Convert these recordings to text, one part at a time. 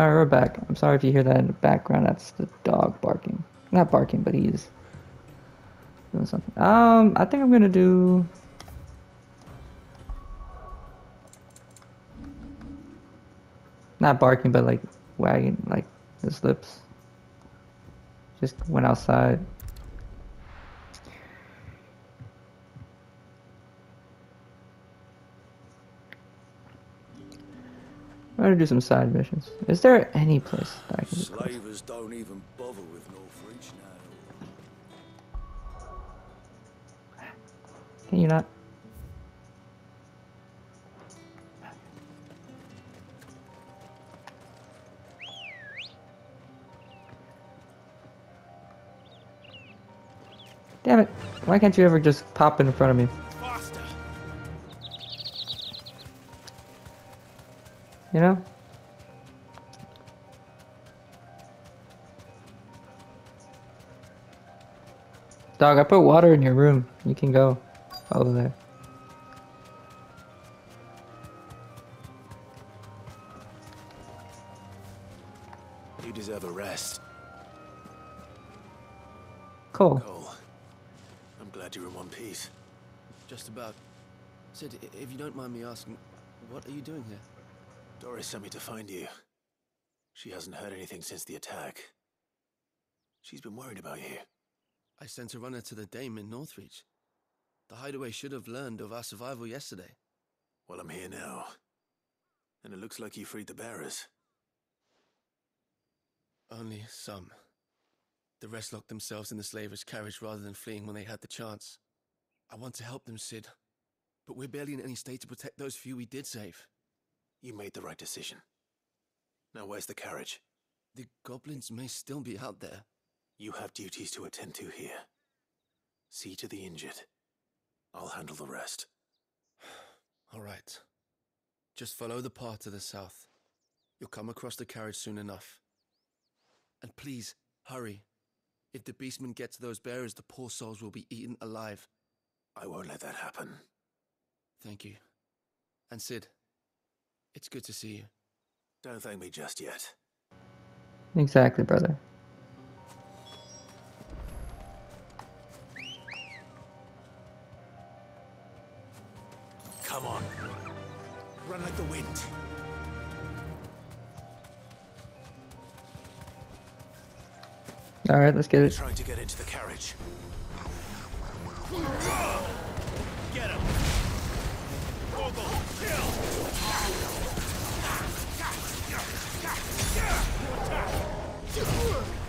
We're back. I'm sorry if you hear that in the background. That's the dog barking. Not barking, but he's doing something. Um, I think I'm gonna do. Not barking, but like wagging, like his lips. Just went outside. I'm gonna do some side missions. Is there any place that I can? Slavers don't even bother with Northreach now. Can you not? Damn it. Why can't you ever just pop in front of me? You know? Dog, I put water in your room. You can go over there. You deserve a rest. Cool. Cole, I'm glad you're in one piece. Just about. Cid, if you don't mind me asking, what are you doing here? Doris sent me to find you. She hasn't heard anything since the attack. She's been worried about you. I sent a runner to the Dame in Northreach. The hideaway should have learned of our survival yesterday. Well, I'm here now. And it looks like you freed the bearers. Only some. The rest locked themselves in the slaver's carriage rather than fleeing when they had the chance. I want to help them, Cid. But we're barely in any state to protect those few we did save. You made the right decision. Now, where's the carriage? The goblins may still be out there. You have duties to attend to here. See to the injured. I'll handle the rest. All right. Just follow the path to the south. You'll come across the carriage soon enough. And please, hurry. If the beastmen get to those bearers, the poor souls will be eaten alive. I won't let that happen. Thank you. And Cid, it's good to see you. Don't thank me just yet. Exactly, brother. Come on. Run like the wind. Alright, let's get it. Trying to get into the carriage. Get him! Ogle, kill! Over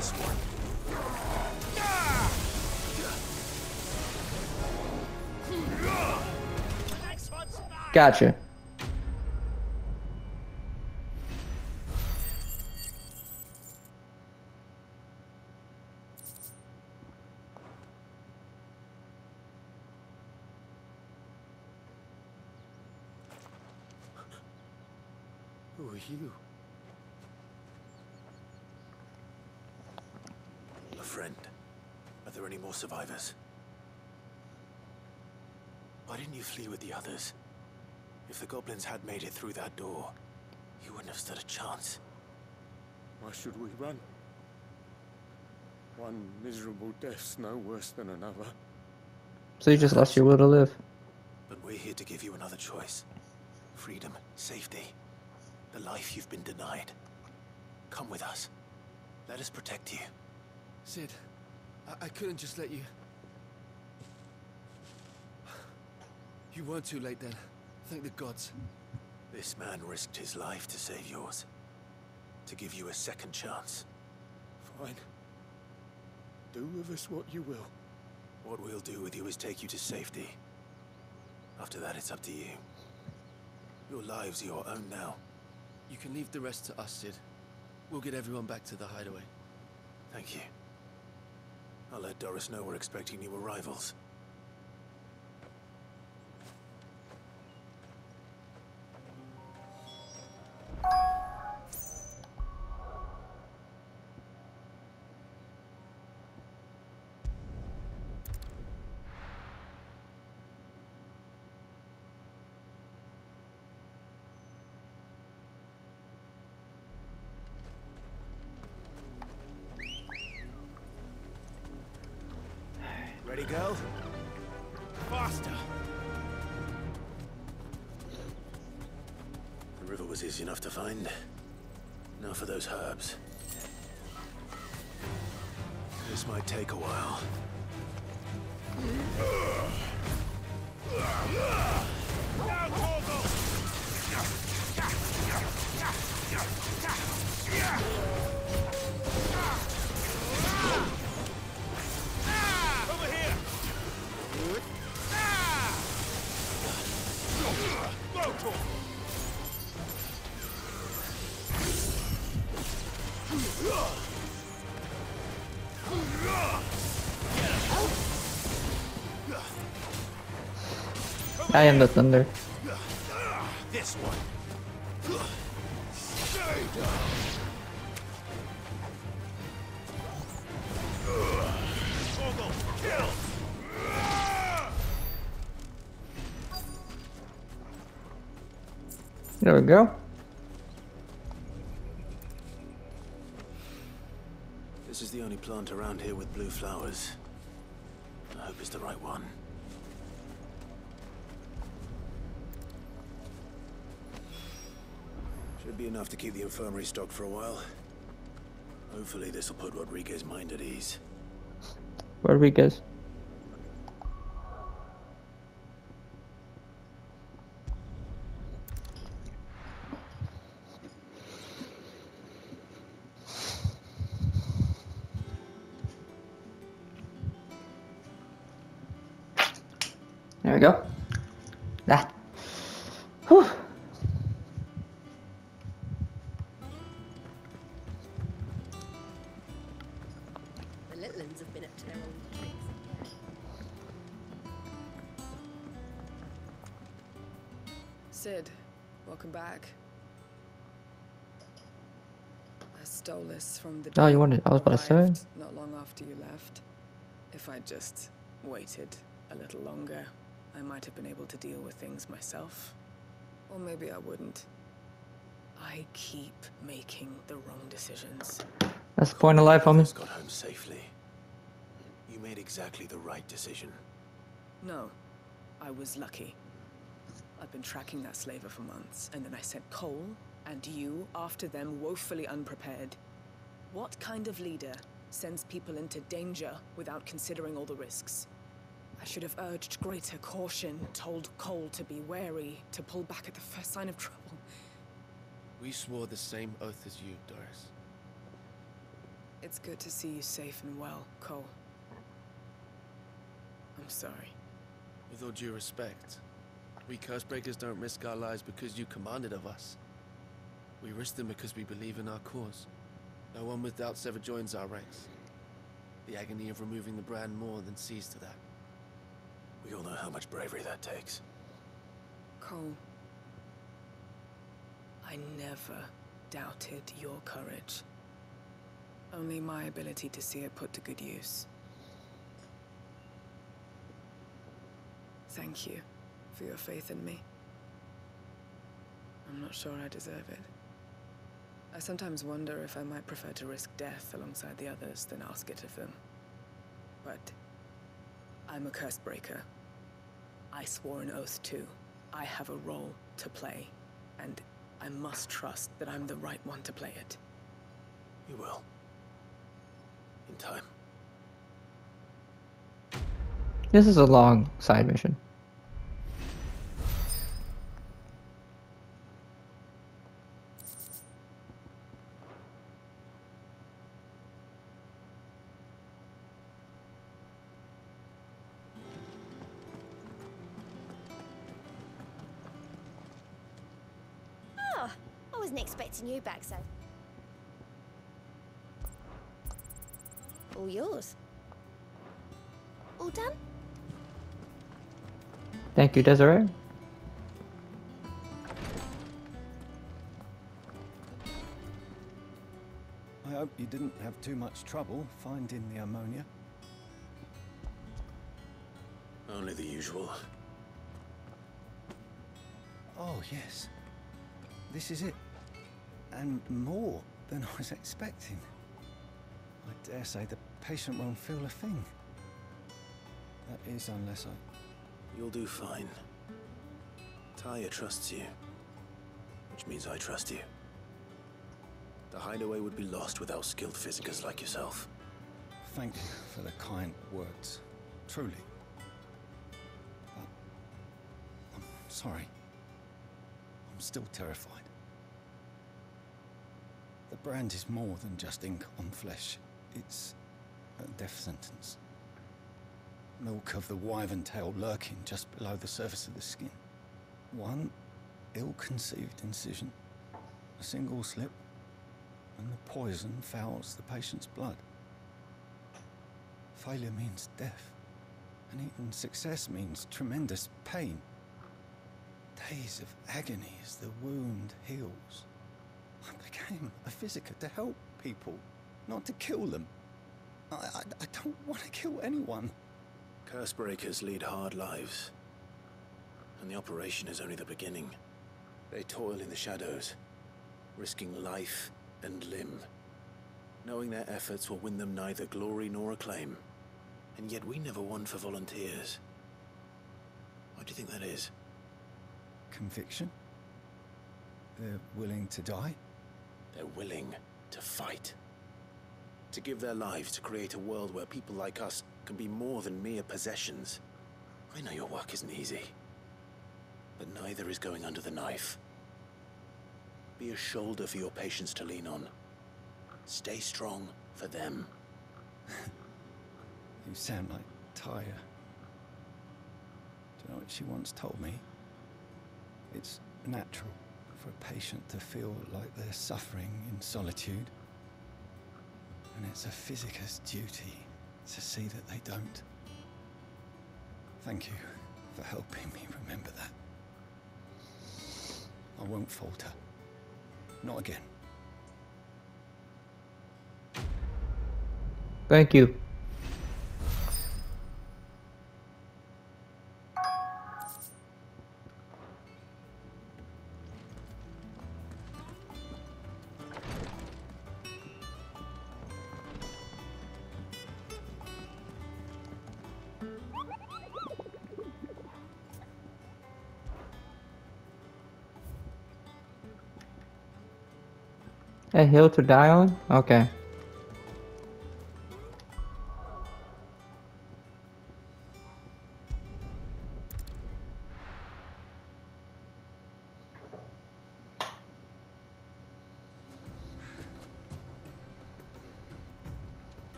This one. Gotcha. Who are you? A friend. Are there any more survivors? Why didn't you flee with the others? If the goblins had made it through that door, you wouldn't have stood a chance. Why should we run? One miserable death's no worse than another. So you just lost your will to live. But we're here to give you another choice. Freedom, safety, the life you've been denied. Come with us. Let us protect you. Cid, I, I couldn't just let you. You weren't too late then. Thank the gods. This man risked his life to save yours. To give you a second chance. Fine. Do with us what you will. What we'll do with you is take you to safety. After that, it's up to you. Your lives are your own now. You can leave the rest to us, Cid. We'll get everyone back to the hideaway. Thank you. I'll let Doris know we're expecting new arrivals. Girl? Faster! The river was easy enough to find. Now for those herbs. This might take a while. Over I am the thunder. This one. There we go. This is the only plant around here with blue flowers. Be enough to keep the infirmary stocked for a while. Hopefully this will put Rodriguez's mind at ease. Rodriguez. There we go. From the. Oh, you day wanted- I was about to say. Not long after you left. If I'd just waited a little longer, I might have been able to deal with things myself. Or maybe I wouldn't. I keep making the wrong decisions. That's the point of life, homie. Just got home safely. You made exactly the right decision. No, I was lucky. I've been tracking that slaver for months, and then I sent Cole and you after them woefully unprepared. What kind of leader sends people into danger without considering all the risks? I should have urged greater caution, told Cole to be wary, to pull back at the first sign of trouble. We swore the same oath as you, Doris. It's good to see you safe and well, Cole. I'm sorry. With all due respect, we Cursebreakers don't risk our lives because you commanded of us. We risk them because we believe in our cause. No one with doubts ever joins our ranks. The agony of removing the brand more than sees to that. We all know how much bravery that takes. Cole, I never doubted your courage. Only my ability to see it put to good use. Thank you for your faith in me. I'm not sure I deserve it. I sometimes wonder if I might prefer to risk death alongside the others than ask it of them. But I'm a curse breaker. I swore an oath too. I have a role to play, and I must trust that I'm the right one to play it. You will. In time. This is a long side mission. Wasn't expecting you back, so. All yours. All done? Thank you, Desiree. I hope you didn't have too much trouble finding the ammonia. Only the usual. Oh, yes. This is it. And more than I was expecting. I dare say the patient won't feel a thing. That is, unless I. You'll do fine. Tarja trusts you. Which means I trust you. The hideaway would be lost without skilled physickers like yourself. Thank you for the kind words. Truly. But I'm sorry. I'm still terrified. The brand is more than just ink on flesh. It's a death sentence. Milk of the wyvern tail lurking just below the surface of the skin. One ill-conceived incision, a single slip, and the poison fouls the patient's blood. Failure means death, and even success means tremendous pain. Days of agony as the wound heals. I became a physicker to help people, not to kill them. I, I, I don't want to kill anyone. Curse breakers lead hard lives. And the operation is only the beginning. They toil in the shadows, risking life and limb, knowing their efforts will win them neither glory nor acclaim. And yet we never won for volunteers. Why do you think that is? Conviction? They're willing to die? They're willing to fight. To give their lives to create a world where people like us can be more than mere possessions. I know your work isn't easy. But neither is going under the knife. Be a shoulder for your patients to lean on. Stay strong for them. You sound like Tarja. Do you know what she once told me? It's natural for a patient to feel like they're suffering in solitude. And it's a physicker's duty to see that they don't. Thank you for helping me remember that. I won't falter. Not again. Thank you. A hill to die on? Okay.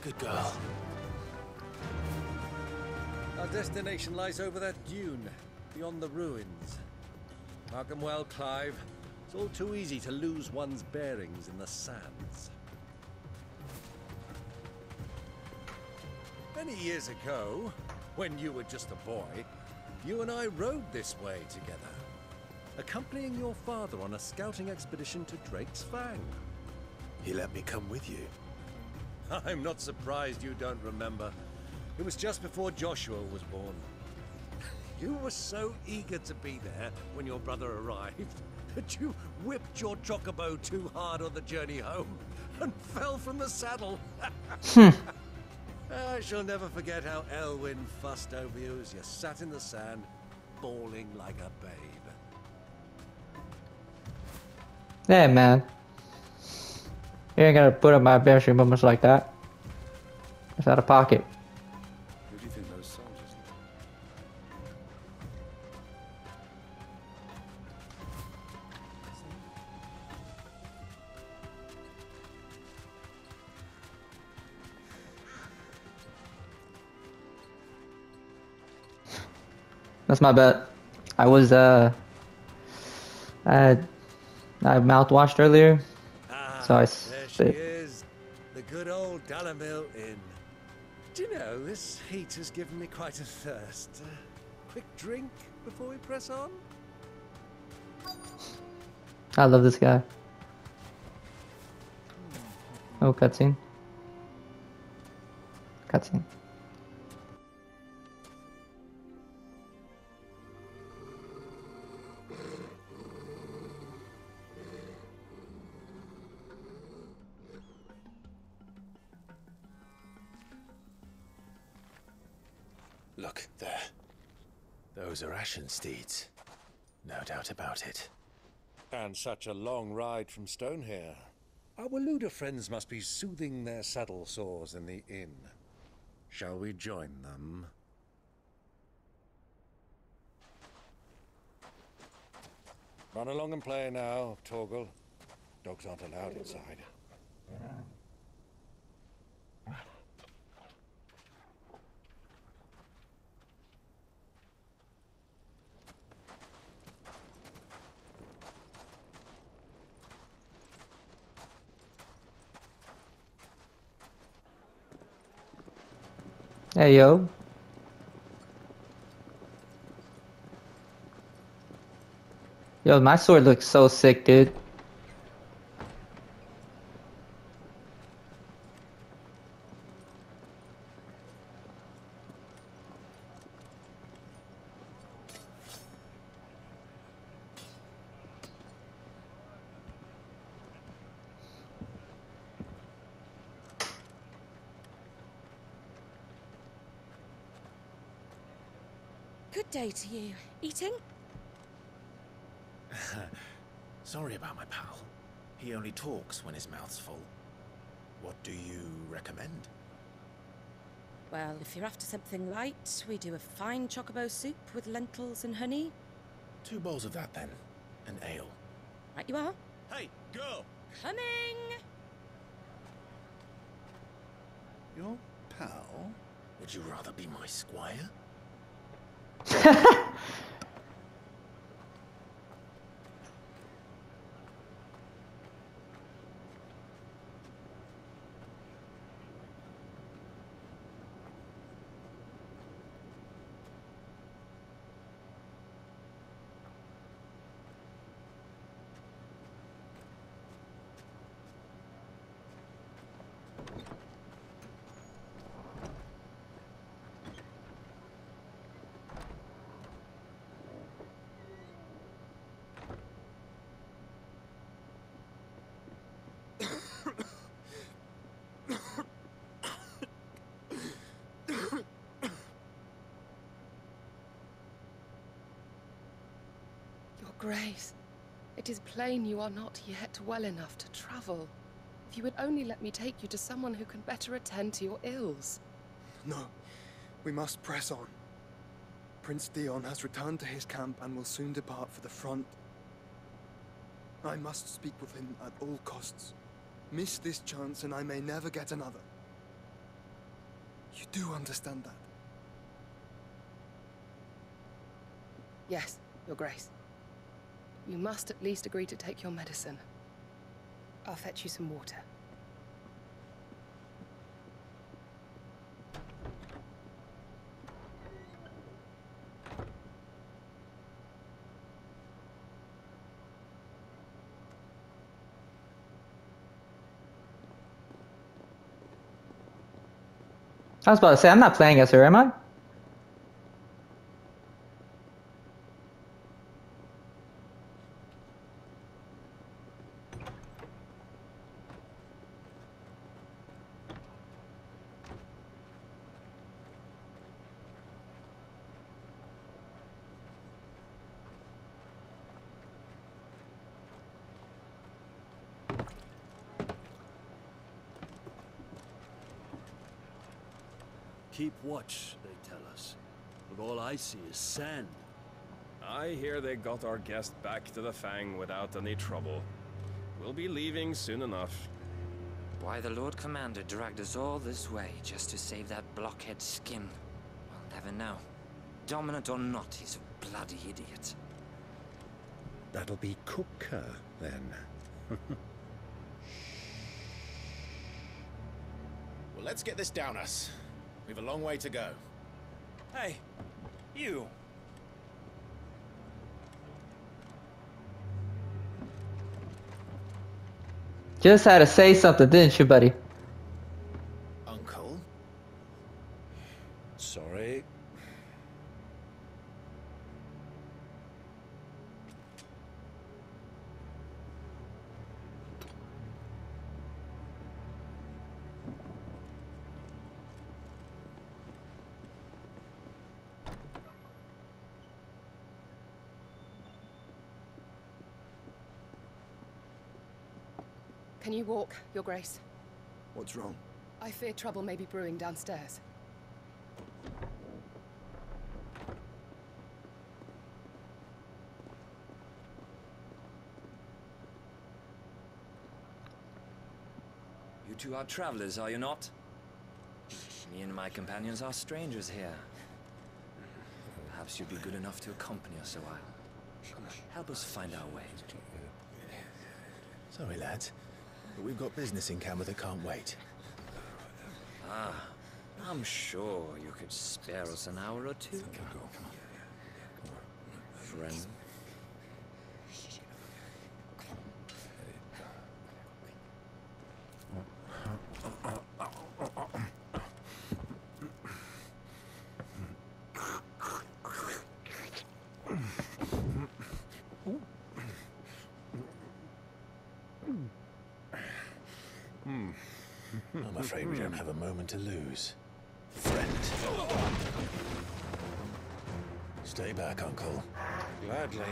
Good girl. Our destination lies over that dune, beyond the ruins. Mark well, Clive. It's all too easy to lose one's bearings in the sands. Many years ago, when you were just a boy, you and I rode this way together, accompanying your father on a scouting expedition to Drake's Fang. He let me come with you. I'm not surprised you don't remember. It was just before Joshua was born. You were so eager to be there when your brother arrived that you whipped your chocobo too hard on the journey home and fell from the saddle. Hmm. I shall never forget how Elwyn fussed over you as you sat in the sand, bawling like a babe. Hey man. You ain't gonna put up my embarrassing moments like that. It's out of pocket. That's my bet. I was uh, I had, I mouthwashed earlier, Ah, so I there she spit. is. The good old Dalimil Inn. Do you know, this heat has given me quite a thirst. Uh, quick drink before we press on? I love this guy. Oh, cutscene. Cutscene. Those are steeds. No doubt about it. And such a long ride from Stonehair. Our Waluda friends must be soothing their saddle sores in the inn. Shall we join them? Run along and play now, Torgal. Dogs aren't allowed inside. Hey yo. Yo, my sword looks so sick, dude. Good day to you. Eating? Sorry about my pal. He only talks when his mouth's full. What do you recommend? Well, if you're after something light, we do a fine chocobo soup with lentils and honey. Two bowls of that then. An ale. Right you are. Hey, girl! Coming! Your pal? Would you rather be my squire? Your Grace, it is plain you are not yet well enough to travel. If you would only let me take you to someone who can better attend to your ills. No, we must press on. Prince Dion has returned to his camp and will soon depart for the front. I must speak with him at all costs. Miss this chance and I may never get another. You do understand that? Yes, Your Grace. You must at least agree to take your medicine. I'll fetch you some water. I was about to say, I'm not playing as her, am I? Keep watch, they tell us. But all I see is sand. I hear they got our guest back to the Fang without any trouble. We'll be leaving soon enough. Why the Lord Commander dragged us all this way just to save that blockhead skin, we'll never know. Dominant or not, he's a bloody idiot. That'll be Kupka, then. well, let's get this down us. We've a long way to go. Hey, you. Just had to say something, didn't you, buddy? Uncle? Sorry. Can you walk, Your Grace? What's wrong? I fear trouble may be brewing downstairs. You two are travelers, are you not? Me and my companions are strangers here. Perhaps you'd be good enough to accompany us a while. Help us find our way. Sorry, lads, but we've got business in Camber that can't wait. Ah, I'm sure you could spare us an hour or two. Friend. I'm afraid we don't have a moment to lose. Friend. Stay back, Uncle. Gladly.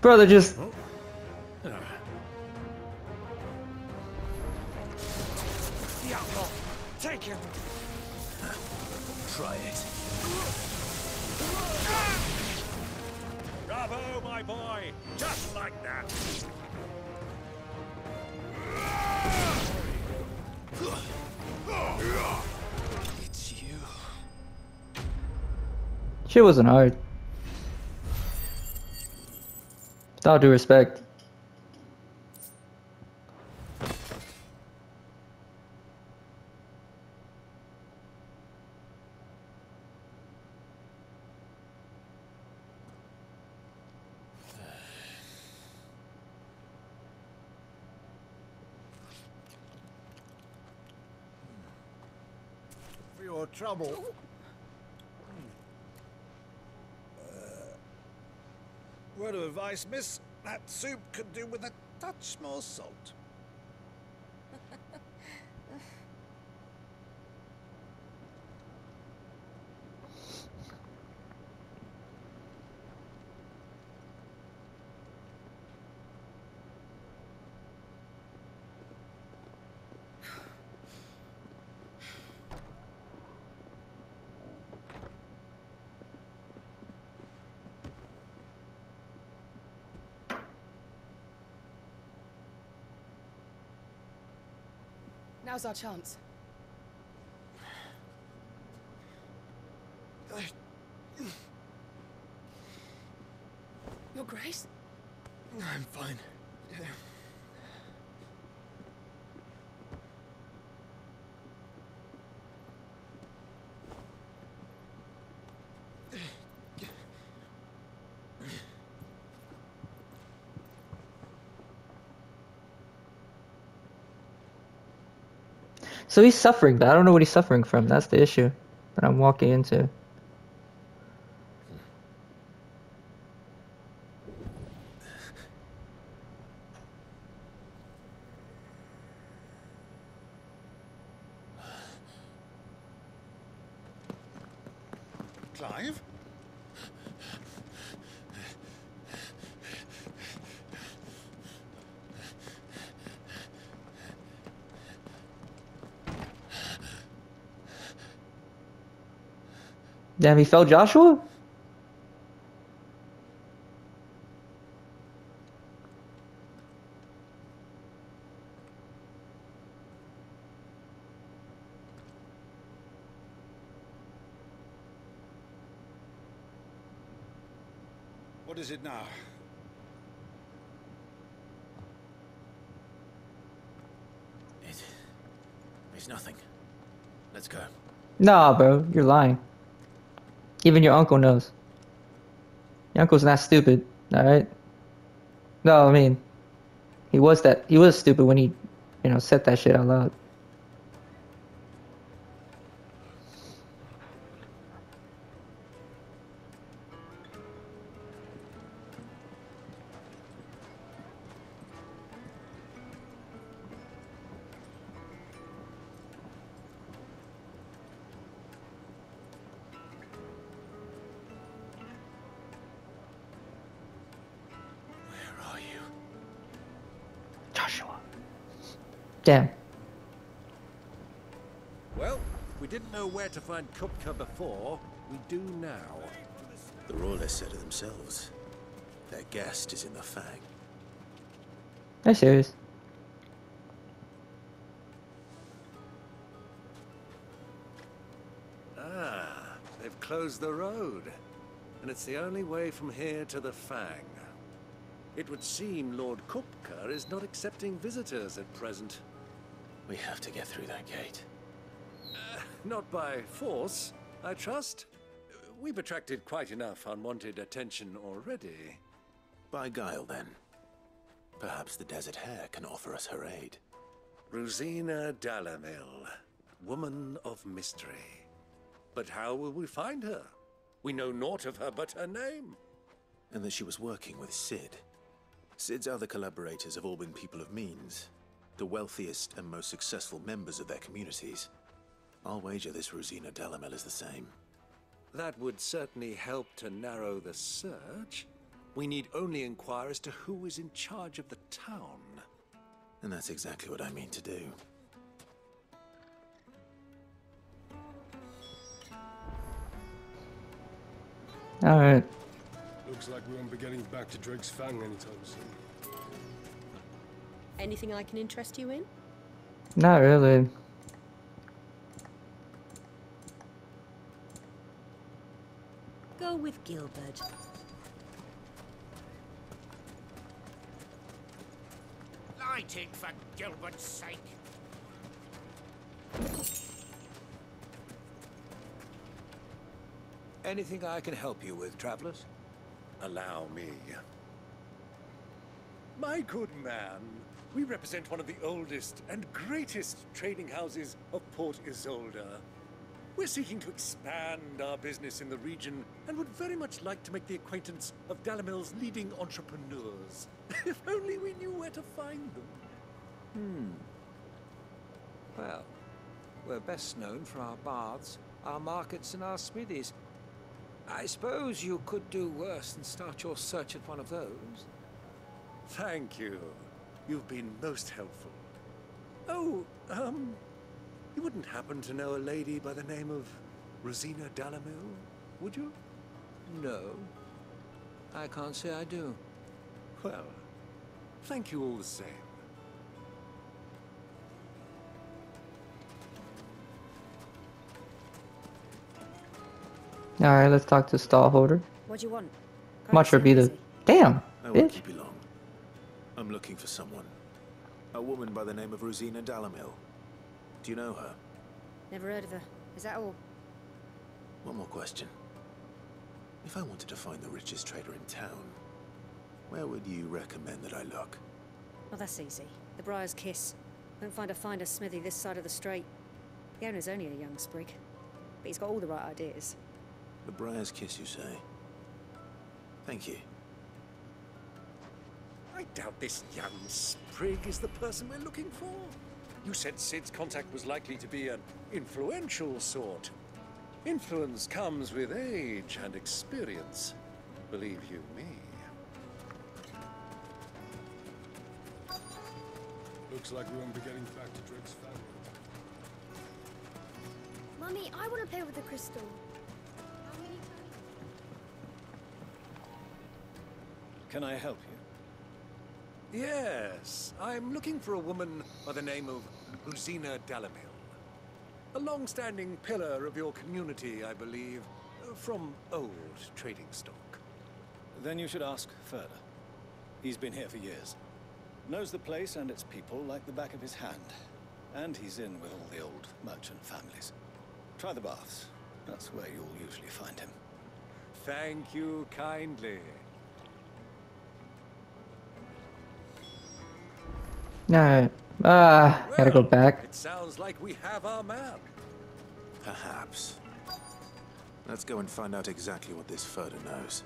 Brother, just shit wasn't hard. With all due respect. For your trouble. Uh, miss. That soup could do with a touch more salt. Now's our chance. Your Grace? I'm fine. Yeah. So he's suffering, but I don't know what he's suffering from. That's the issue that I'm walking into. Clive? Damn, he fell Joshua? What is it now? It... It's nothing. Let's go. Nah, bro. You're lying. Even your uncle knows. Your uncle's not stupid, alright? No, I mean, he was that, he was stupid when he, you know, said that shit out loud. Damn. Well, we didn't know where to find Kupka before. We do now. The Royalists said it themselves. Their guest is in the Fang. Are you serious? Ah, they've closed the road. And it's the only way from here to the Fang. It would seem Lord Kupka is not accepting visitors at present. We have to get through that gate. Uh, not by force, I trust. We've attracted quite enough unwanted attention already. By guile, then. Perhaps the Desert Hare can offer us her aid. Rosina Dalamil, woman of mystery. But how will we find her? We know naught of her but her name. And that she was working with Cid. Cid's other collaborators have all been people of means, the wealthiest and most successful members of their communities. I'll wager this Rosina Dalamel is the same. That would certainly help to narrow the search. We need only inquire as to who is in charge of the town. And that's exactly what I mean to do. Alright. Looks like we won't be getting back to Drake's Fang anytime soon. Anything I can interest you in? Not really. Go with Gilbert. Lighting for Gilbert's sake. Anything I can help you with, travelers? Allow me. My good man, we represent one of the oldest and greatest trading houses of Port Isolde. We're seeking to expand our business in the region and would very much like to make the acquaintance of Dalimil's leading entrepreneurs. if only we knew where to find them. Hmm. Well, we're best known for our baths, our markets, and our smithies. I suppose you could do worse than start your search at one of those. Thank you. You've been most helpful. Oh, um, you wouldn't happen to know a lady by the name of Rosina Dalamil, would you? No. I can't say I do. Well, thank you all the same. Alright, let's talk to stallholder. What do you want? Much her be the. Damn! I won't Bitch. Keep you long. I'm looking for someone. A woman by the name of Rosina Dalamil. Do you know her? Never heard of her. Is that all? One more question. If I wanted to find the richest trader in town, where would you recommend that I look? Well, that's easy. The Briar's Kiss. Won't find a finer smithy this side of the strait. The owner's only a young sprig, but he's got all the right ideas. The Briar's Kiss, you say? Thank you. I doubt this young sprig is the person we're looking for. You said Cid's contact was likely to be an influential sort. Influence comes with age and experience, believe you me. Looks like we won't be getting back to Drake's Fang. Mummy, I want to play with the crystal. Can I help you? Yes, I'm looking for a woman by the name of Rosina Dalimil. A long-standing pillar of your community, I believe, from old trading stock. Then you should ask Ferda. He's been here for years. Knows the place and its people like the back of his hand. And he's in with all the old merchant families. Try the baths. That's where you'll usually find him. Thank you kindly. Alright. Ah, gotta go back. It sounds like we have our man. Perhaps. Let's go and find out exactly what this Ferda knows.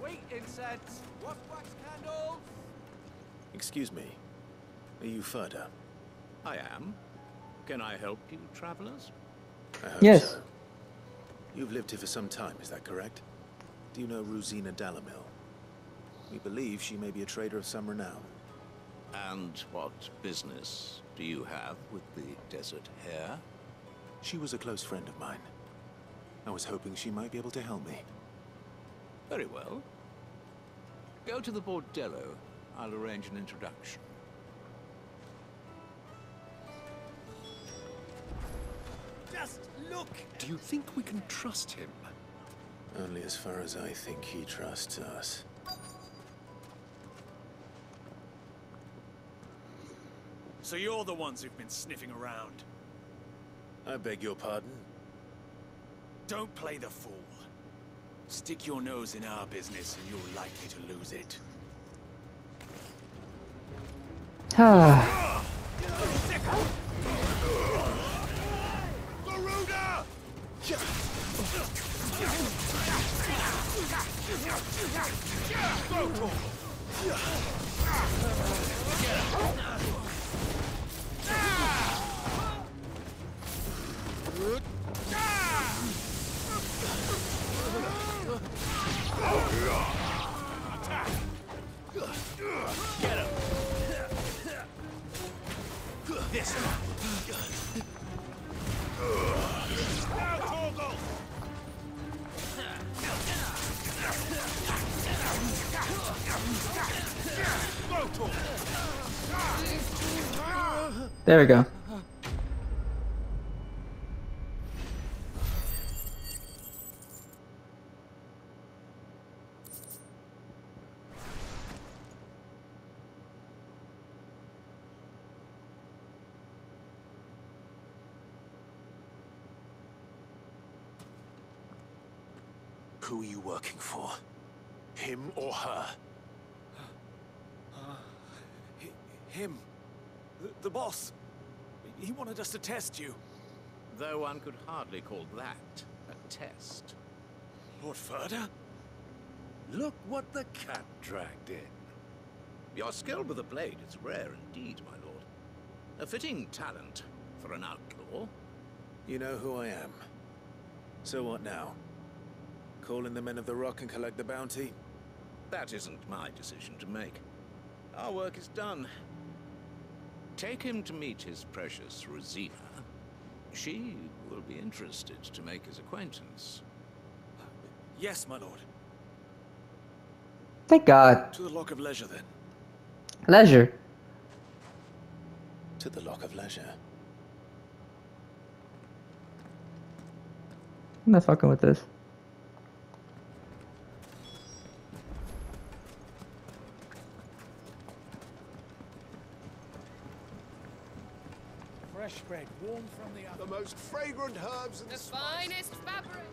Sweet incense. What wax candles? Excuse me. Are you Ferda? I am. Can I help you, travelers? I hope Yes. so. You've lived here for some time, is that correct? Do you know Rosina Dalimil? We believe she may be a trader of some renown. And what business do you have with the desert hare? She was a close friend of mine. I was hoping she might be able to help me. Very well. Go to the Bordello. I'll arrange an introduction. Just look! Do you think we can trust him? Only as far as I think he trusts us. So you're the ones who've been sniffing around. I beg your pardon? Don't play the fool. Stick your nose in our business and you're likely to lose it. Ah. There we go. Who are you working for? Him or her? Him. The, the boss. He wanted us to test you. Though one could hardly call that a test. Lord Ferda? Look what the cat dragged in. Your skill with the blade is rare indeed, my lord. A fitting talent for an outlaw. You know who I am. So what now? Call in the men of the Rock and collect the bounty? That isn't my decision to make. Our work is done. Take him to meet his precious Rosina. She will be interested to make his acquaintance. Yes, my lord. Thank God. To the Lock of Leisure, then. Leisure. To the Lock of Leisure. I'm not fucking with this. Warm from the oven. The most fragrant herbs and The finest fabric.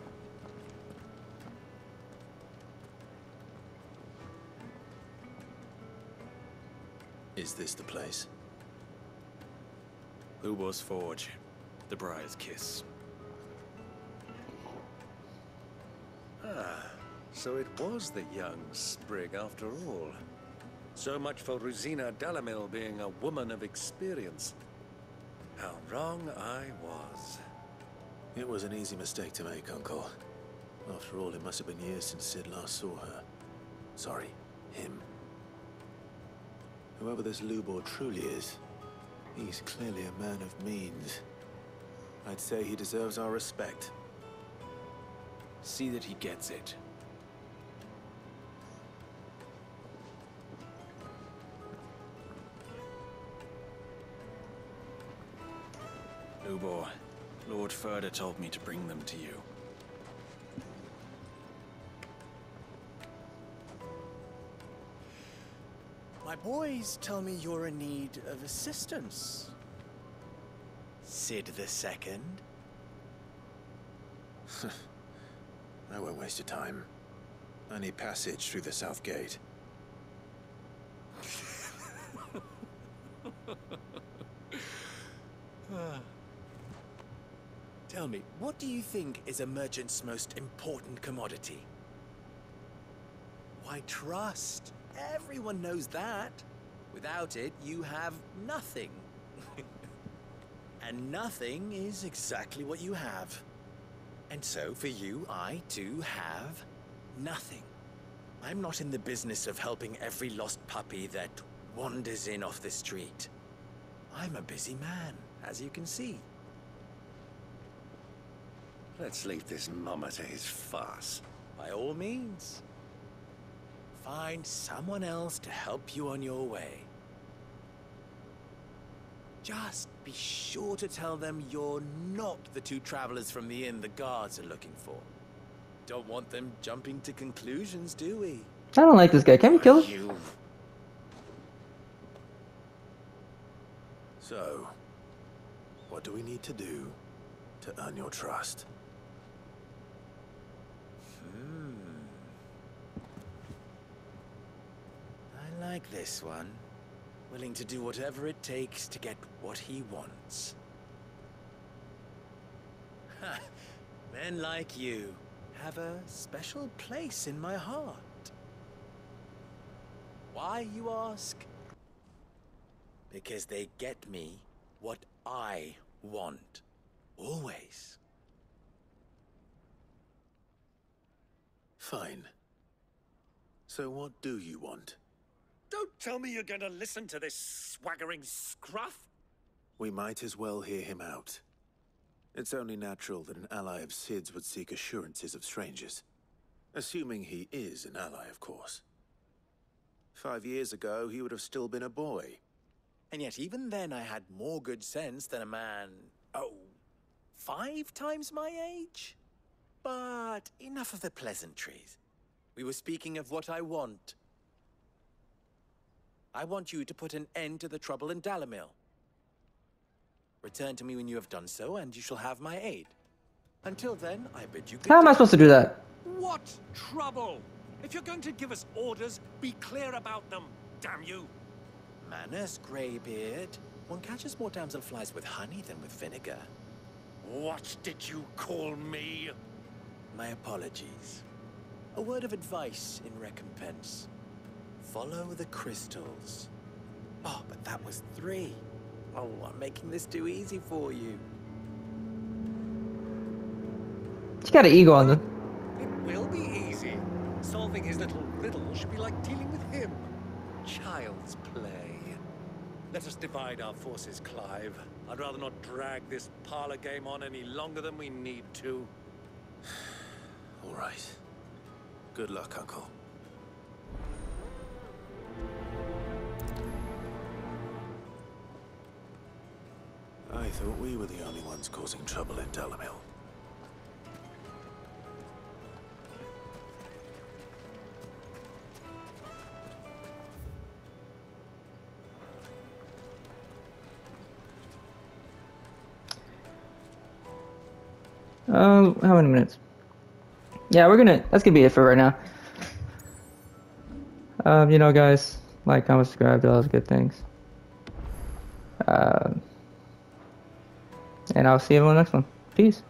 Is this the place? Lubor's Forge. The Briar's Kiss. Ah, so it was the young sprig after all. So much for Rosina Dalimil being a woman of experience. How wrong I was. It was an easy mistake to make, Uncle. After all, it must have been years since Cid last saw her. Sorry, him. Whoever this Lubor truly is, he's clearly a man of means. I'd say he deserves our respect. See that he gets it. Lord Ferda told me to bring them to you. My boys tell me you're in need of assistance. Cid the Second? I won't waste your time. I need passage through the South Gate. Tell me, what do you think is a merchant's most important commodity? Why, trust. Everyone knows that. Without it, you have nothing. and nothing is exactly what you have. And so, for you, I too have nothing. I'm not in the business of helping every lost puppy that wanders in off the street. I'm a busy man, as you can see. Let's leave this mama to his farce. By all means. Find someone else to help you on your way. Just be sure to tell them you're not the two travelers from the inn the guards are looking for. Don't want them jumping to conclusions, do we? I don't like this guy. Can we kill him? So, what do we need to do to earn your trust? Hmm. I like this one. Willing to do whatever it takes to get what he wants. Men like you have a special place in my heart. Why, you ask? Because they get me what I want. Always. Fine. So what do you want? Don't tell me you're going to listen to this swaggering scruff. We might as well hear him out. It's only natural that an ally of Cid's would seek assurances of strangers. Assuming he is an ally, of course. Five years ago, he would have still been a boy. And yet even then I had more good sense than a man, oh, five times my age? But enough of the pleasantries. We were speaking of what I want. I want you to put an end to the trouble in Dalimil. Return to me when you have done so, and you shall have my aid. Until then, I bid you How am I supposed to do that? What trouble? If you're going to give us orders, be clear about them, damn you. Manners, Greybeard. One catches more damselflies with honey than with vinegar. What did you call me? My apologies. A word of advice in recompense. Follow the crystals. Oh, but that was three. Oh, I'm making this too easy for you. He's got an ego on them. It will be easy. Solving his little riddle should be like dealing with him. Child's play. Let us divide our forces, Clive. I'd rather not drag this parlor game on any longer than we need to. All right. Good luck, Uncle. I thought we were the only ones causing trouble in Dalimil. Um, how many minutes? Yeah, we're gonna. That's gonna be it for right now. Um, you know, guys, like, comment, subscribe, do all those good things. Um, and I'll see you on the next one. Peace.